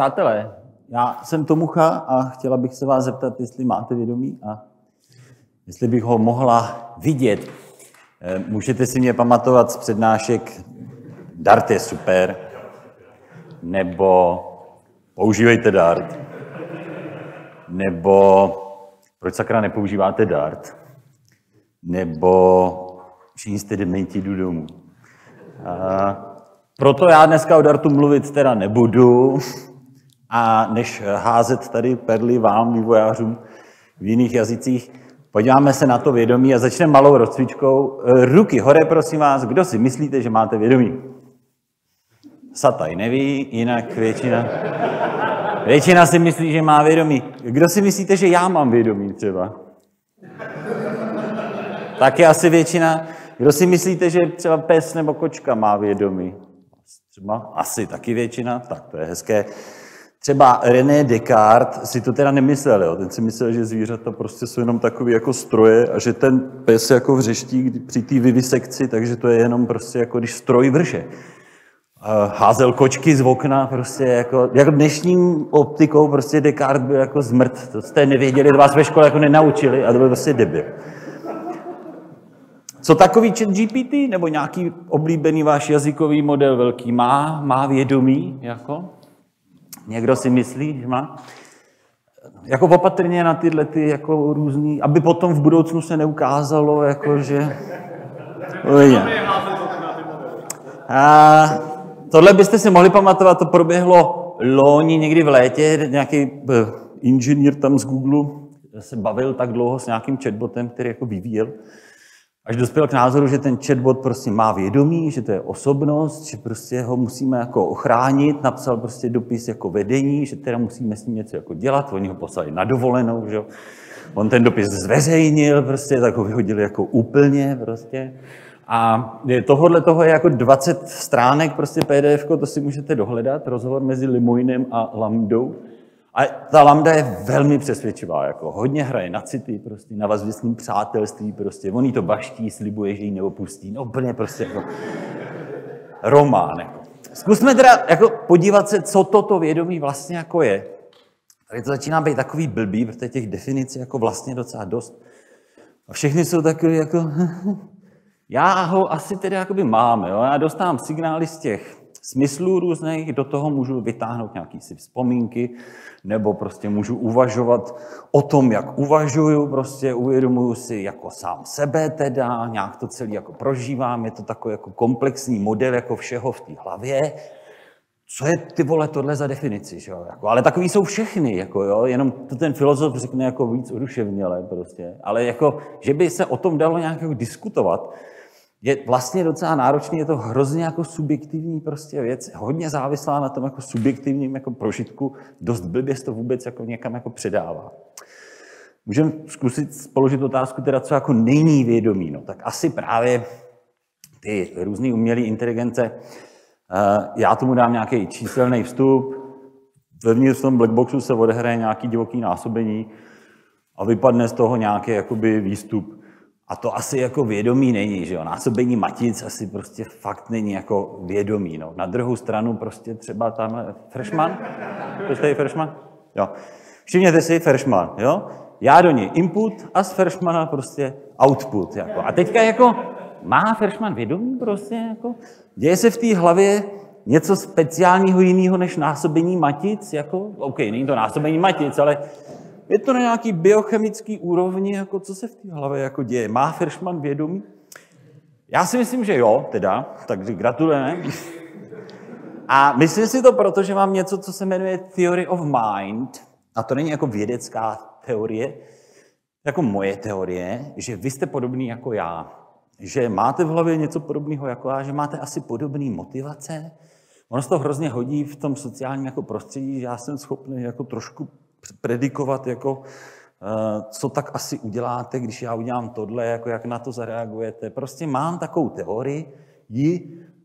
Přátelé, já jsem Tomucha a chtěla bych se vás zeptat, jestli máte vědomí a jestli bych ho mohla vidět. Eh, můžete si mě pamatovat z přednášek Dart je super, nebo používejte Dart, nebo proč sakra nepoužíváte Dart, nebo všichni jste dementi, jdu domů. A proto já dneska o Dartu mluvit teda nebudu, a než házet tady perly vám, vývojářům v jiných jazycích, podíváme se na to vědomí a začneme malou rozcvičkou. Ruky hore, prosím vás, kdo si myslíte, že máte vědomí? Sataj neví, jinak většina, většina si myslí, že má vědomí. Kdo si myslíte, že já mám vědomí třeba? Taky asi většina. Kdo si myslíte, že třeba pes nebo kočka má vědomí? Třeba asi taky většina, tak to je hezké. Třeba René Descartes si to teda nemyslel, jo. ten si myslel, že zvířata prostě jsou jenom takový jako stroje a že ten pes jako vřeští při té vivisekci, takže to je jenom prostě jako když stroj vrže. Házel kočky z okna, prostě jako, jako dnešním optikou prostě Descartes byl jako zmrt. To jste nevěděli, to vás ve škole jako nenaučili a to byl prostě debil. Co takový chat GPT nebo nějaký oblíbený váš jazykový model velký má? Má vědomí? Jako? Někdo si myslí, že má? Jako opatrně na tyhle ty jako různý, aby potom v budoucnu se neukázalo, jako že... A tohle byste si mohli pamatovat, to proběhlo loni někdy v létě, nějaký eh, inženýr tam z Google se bavil tak dlouho s nějakým chatbotem, který jako vyvíjel Až dospěl k názoru, že ten chatbot prostě má vědomí, že to je osobnost, že prostě ho musíme jako ochránit, napsal prostě dopis jako vedení, že teda musíme s ním něco jako dělat, oni ho poslali na dovolenou, že On ten dopis zveřejnil, prostě, tak ho vyhodili jako úplně prostě. A tohohle toho je jako 20 stránek, prostě PDF, to si můžete dohledat, rozhovor mezi Limoinem a Lambdou. A ta lambda je velmi přesvědčivá, jako hodně hraje na city, prostě na vazvěstním přátelství, prostě on to baští, slibuje, že ji neopustí, no úplně prostě jako román. Jako. Zkusme teda jako podívat se, co toto vědomí vlastně jako je. Tady to začíná být takový blbý, protože těch definicí jako vlastně docela dost. A všechny jsou takové jako... Já ho asi tedy jakoby mám, jo? já dostávám signály z těch smyslů různých, do toho můžu vytáhnout nějaké si vzpomínky, nebo prostě můžu uvažovat o tom, jak uvažuju, prostě uvědomuju si jako sám sebe teda, nějak to celý jako prožívám, je to takový jako komplexní model jako všeho v té hlavě. Co je ty vole tohle za definici, že jo? Jako, ale takový jsou všechny, jako jo? jenom to ten filozof řekne jako víc oduševněle prostě. Ale jako, že by se o tom dalo nějak jako diskutovat, je vlastně docela náročný, je to hrozně jako subjektivní prostě věc, hodně závislá na tom jako subjektivním jako prožitku, dost blbě to vůbec jako někam jako předává. Můžeme zkusit položit otázku teda, co jako není vědomí. No, tak asi právě ty různé umělé inteligence, eh, já tomu dám nějaký číselný vstup, vevnitř v tom blackboxu se odehraje nějaký divoký násobení a vypadne z toho nějaký jakoby výstup. A to asi jako vědomí není, že jo. Násobení matic asi prostě fakt není jako vědomí, no. Na druhou stranu prostě třeba tam freshman, to je freshman? Jo. Všimněte si, freshman, jo. Já do něj input a z freshmana prostě output, jako. A teďka jako má freshman vědomí prostě, jako. Děje se v té hlavě něco speciálního jiného než násobení matic, jako, OK, není to násobení matic, ale je to na nějaký biochemický úrovni, jako co se v té hlavě jako děje. Má Feršman vědomí? Já si myslím, že jo, teda, takže gratulujeme. A myslím si to proto, že mám něco, co se jmenuje Theory of Mind, a to není jako vědecká teorie, jako moje teorie, že vy jste podobný jako já. Že máte v hlavě něco podobného jako já, že máte asi podobné motivace. Ono se to hrozně hodí v tom sociálním jako prostředí, že já jsem schopný jako trošku predikovat, jako, eh, co tak asi uděláte, když já udělám tohle, jako jak na to zareagujete. Prostě mám takovou teorii,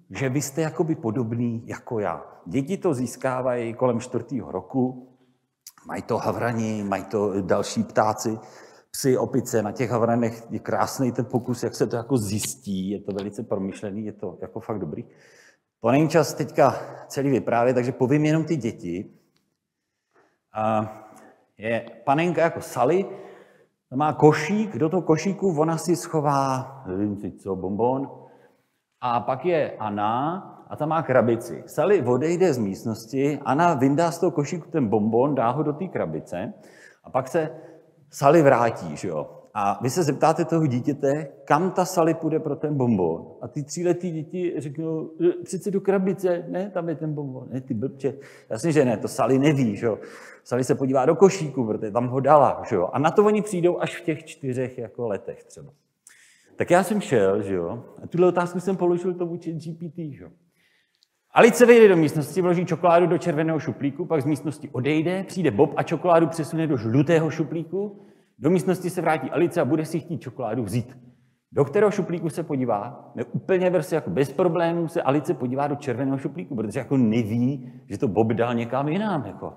že vy jste jakoby podobný jako já. Děti to získávají kolem čtvrtého roku, mají to havrani, mají to další ptáci, psy, opice. Na těch havranech je krásný ten pokus, jak se to jako zjistí, je to velice promyšlený, je to jako fakt dobrý. To není čas teďka celý vyprávět, takže povím jenom ty děti, A je panenka jako Sally, ta má košík, do toho košíku ona si schová, nevím si co, bonbon. A pak je Anna a ta má krabici. Sally odejde z místnosti, Anna vyndá z toho košíku ten bonbon, dá ho do té krabice a pak se Sally vrátí, že jo. A vy se zeptáte toho dítěte, kam ta Sally půjde pro ten bonbon. A ty tříletý děti řeknou, "E, přece do krabice, ne, tam je ten bonbon. Ne, ty blbče. Jasně, že ne, to Sally neví, že jo. Sally se podívá do košíku, protože tam ho dala, že jo. A na to oni přijdou až v těch čtyřech jako letech třeba. Tak já jsem šel, že jo, a tuhle otázku jsem položil tomu GPT, že jo. Alice vejde do místnosti, vloží čokoládu do červeného šuplíku, pak z místnosti odejde, přijde Bob a čokoládu přesune do žlutého šuplíku, do místnosti se vrátí Alice a bude si chtít čokoládu vzít. Do kterého šuplíku se podívá? Ne úplně prostě jako bez problémů se Alice podívá do červeného šuplíku, protože jako neví, že to Bob dal někam jinam. Jako.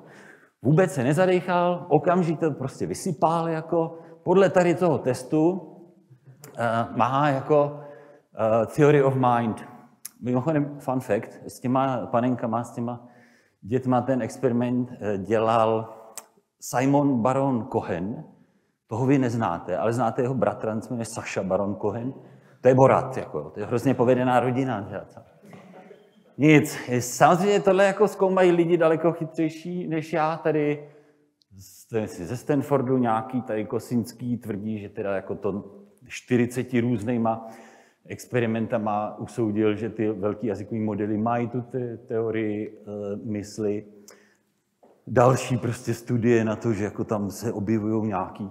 Vůbec se nezadechal, okamžitě to prostě vysypal. Jako. Podle tady toho testu uh, má jako uh, theory of mind. Mimochodem, fun fact, s těma panenkama, s těma dětma ten experiment uh, dělal Simon Baron Cohen, toho vy neznáte, ale znáte jeho bratra, on se jmenuje Saša Baron Cohen. To je Borat, jako, to je hrozně povedená rodina. Že? Nic. Samozřejmě tohle jako zkoumají lidi daleko chytřejší než já tady ze Stanfordu nějaký tady Kosinský tvrdí, že teda jako to 40 různýma experimentama usoudil, že ty velký jazykové modely mají tu te- teorii e, mysli. Další prostě studie na to, že jako tam se objevují nějaký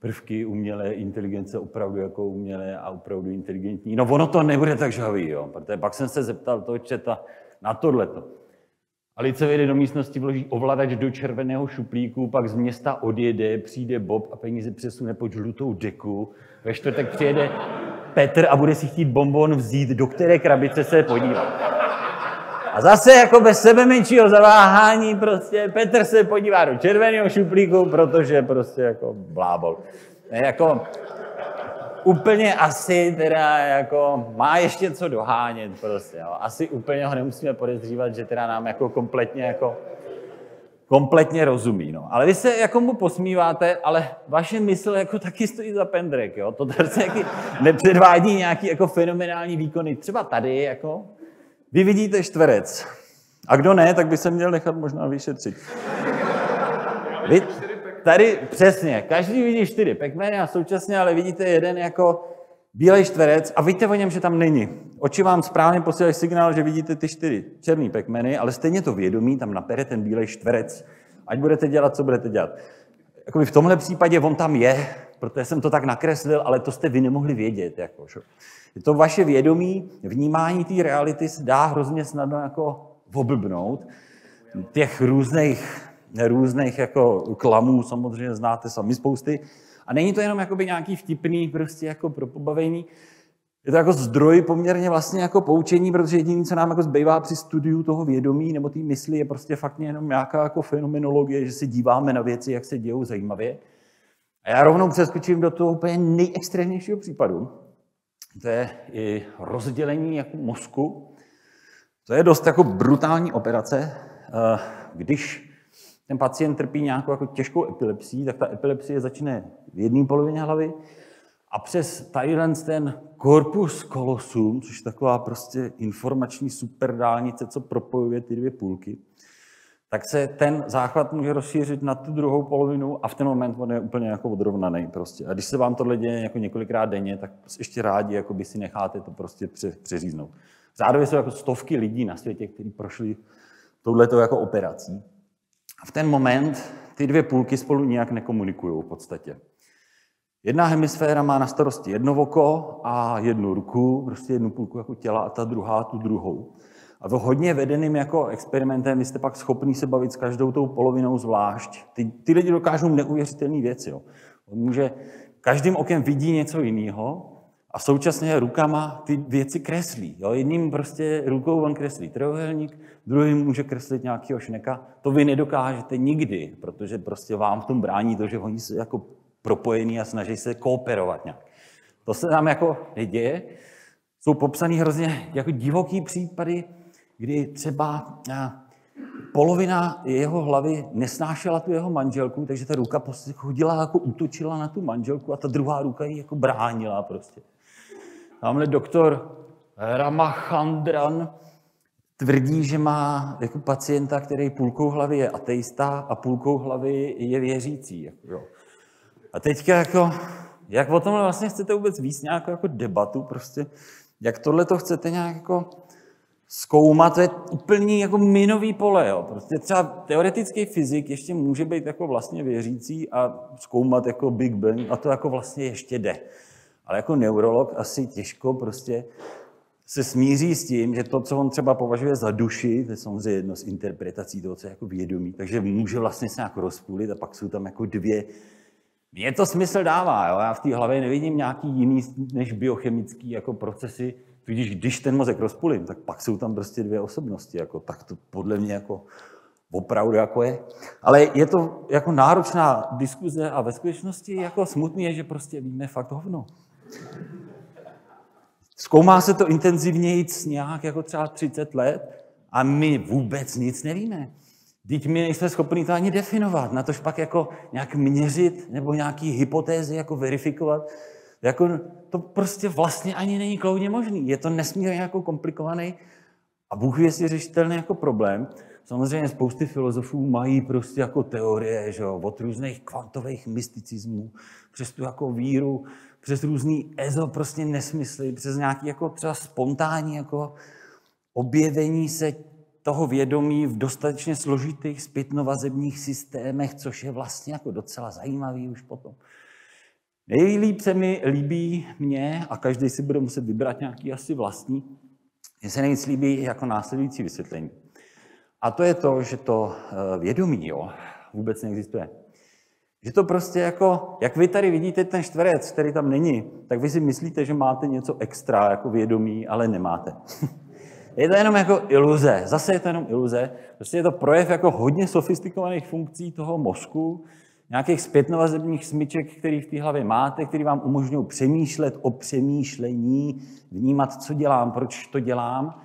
prvky umělé inteligence opravdu jako umělé a opravdu inteligentní. No ono to nebude tak žhavý, jo, protože pak jsem se zeptal toho četa na tohleto. Alice vyjde do místnosti, vloží ovladač do červeného šuplíku, pak z města odjede, přijde Bob a peníze přesune pod žlutou deku. Ve čtvrtek přijede Petr a bude si chtít bonbon vzít, do které krabice se podívat. A zase jako bez sebe menšího zaváhání prostě Petr se podívá do červeného šuplíku, protože prostě jako blábol. Jako úplně asi teda jako má ještě co dohánět prostě. Jo. Asi úplně ho nemusíme podezřívat, že teda nám jako kompletně jako kompletně rozumí. No. Ale vy se jako mu posmíváte, ale vaše mysl jako taky stojí za pendrek. Jo. To se jaký nepředvádí nějaký jako fenomenální výkony. Třeba tady jako vy vidíte čtverec. A kdo ne, tak by se měl nechat možná vyšetřit. Vy, tady přesně, každý vidí čtyři pekmeny a současně ale vidíte jeden jako bílej čtverec a víte o něm, že tam není. Oči vám správně posílají signál, že vidíte ty čtyři černý pekmeny, ale stejně to vědomí tam napere ten bílej čtverec. Ať budete dělat, co budete dělat. Jakoby v tomhle případě on tam je, protože jsem to tak nakreslil, ale to jste vy nemohli vědět. Jako, že? Je to vaše vědomí, vnímání té reality se dá hrozně snadno jako oblbnout. Těch různých, různých jako klamů samozřejmě znáte sami spousty. A není to jenom jakoby nějaký vtipný prostě jako pro pobavení, je to jako zdroj poměrně vlastně jako poučení, protože jediné, co nám jako zbývá při studiu toho vědomí nebo té mysli, je prostě fakt jenom nějaká jako fenomenologie, že se díváme na věci, jak se dějou zajímavě. A já rovnou přeskočím do toho úplně nejextrémnějšího případu. To je i rozdělení jako mozku. To je dost jako brutální operace. Eh, když ten pacient trpí nějakou jako těžkou epilepsí, tak ta epilepsie začne v jedné polovině hlavy a přes tadyhle ten corpus callosum, což je taková prostě informační superdálnice, co propojuje ty dvě půlky, tak se ten záchvat může rozšířit na tu druhou polovinu a v ten moment on je úplně jako odrovnaný prostě. A když se vám tohle děje jako několikrát denně, tak ještě rádi jako by si necháte to prostě pře, přeříznout. Zároveň jsou jako stovky lidí na světě, kteří prošli touhletou jako operací. A v ten moment ty dvě půlky spolu nijak nekomunikují v podstatě. Jedna hemisféra má na starosti jedno oko a jednu ruku, prostě jednu půlku jako těla a ta druhá tu druhou. A to hodně vedeným jako experimentem vy jste pak schopný se bavit s každou tou polovinou zvlášť. Ty, ty lidi dokážou neuvěřitelné věci. Jo. On může, každým okem vidí něco jiného a současně rukama ty věci kreslí. Jo. Jedním prostě rukou on kreslí trojuhelník, druhým může kreslit nějakého šneka. To vy nedokážete nikdy, protože prostě vám v tom brání to, že oni jsou jako propojení a snaží se kooperovat nějak. To se nám jako neděje. Jsou popsaný hrozně jako divoký případy, kdy třeba polovina jeho hlavy nesnášela tu jeho manželku, takže ta ruka prostě chodila jako útočila na tu manželku a ta druhá ruka ji jako bránila prostě. Tamhle doktor Ramachandran tvrdí, že má jako pacienta, který půlkou hlavy je ateista a půlkou hlavy je věřící. Jako, jo. A teďka jako, jak o tomhle vlastně chcete vůbec víc nějakou jako debatu, prostě, jak tohle to chcete nějak jako zkoumat, to je úplný jako minový pole. Jo. Prostě třeba teoretický fyzik ještě může být jako vlastně věřící a zkoumat jako Big Bang a to jako vlastně ještě jde. Ale jako neurolog asi těžko prostě se smíří s tím, že to, co on třeba považuje za duši, to je samozřejmě jedno z interpretací toho, co je jako vědomí, takže může vlastně se nějak rozpůlit a pak jsou tam jako dvě. Mně to smysl dává, jo? já v té hlavě nevidím nějaký jiný než biochemický jako procesy, tudíž když ten mozek rozpůlím, tak pak jsou tam prostě dvě osobnosti, jako, tak to podle mě jako opravdu jako je. Ale je to jako náročná diskuze a ve skutečnosti jako smutný je, že prostě víme fakt hovno. Zkoumá se to intenzivněji nějak jako třeba 30 let a my vůbec nic nevíme. Teď my nejsme schopni to ani definovat, na tož pak jako nějak měřit nebo nějaký hypotézy jako verifikovat. Jako to prostě vlastně ani není kloudně možný. Je to nesmírně jako komplikovaný a Bůh je si řešitelný jako problém. Samozřejmě spousty filozofů mají prostě jako teorie, že jo, od různých kvantových mysticismů, přes tu jako víru přes různý ezo prostě nesmysly, přes nějaký jako třeba spontánní jako objevení se toho vědomí v dostatečně složitých zpětnovazebních systémech, což je vlastně jako docela zajímavý už potom. Nejlíp se mi líbí mě, a každý si bude muset vybrat nějaký asi vlastní, mně se nejvíc líbí jako následující vysvětlení. A to je to, že to eh, vědomí jo, vůbec neexistuje. Že to prostě jako, jak vy tady vidíte ten čtverec, který tam není, tak vy si myslíte, že máte něco extra jako vědomí, ale nemáte. je to jenom jako iluze. Zase je to jenom iluze. Prostě je to projev jako hodně sofistikovaných funkcí toho mozku, nějakých zpětnovazebních smyček, který v té hlavě máte, který vám umožňují přemýšlet o přemýšlení, vnímat, co dělám, proč to dělám.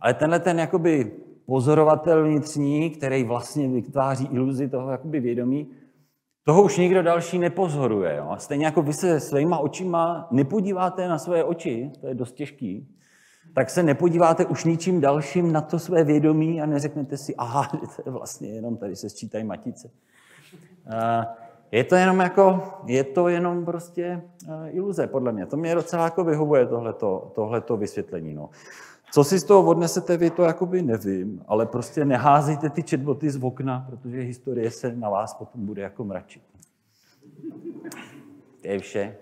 Ale tenhle ten jakoby pozorovatel vnitřní, který vlastně vytváří iluzi toho jakoby vědomí, toho už nikdo další nepozoruje. Jo? Stejně jako vy se svýma očima nepodíváte na své oči, to je dost těžký, tak se nepodíváte už ničím dalším na to své vědomí a neřeknete si, aha, to je vlastně jenom tady se sčítají matice. Je to jenom jako, je to jenom prostě iluze, podle mě. To mě docela jako vyhovuje tohleto, tohleto vysvětlení. No. Co si z toho odnesete vy, to jakoby nevím, ale prostě neházejte ty četboty z okna, protože historie se na vás potom bude jako mračit. To je vše.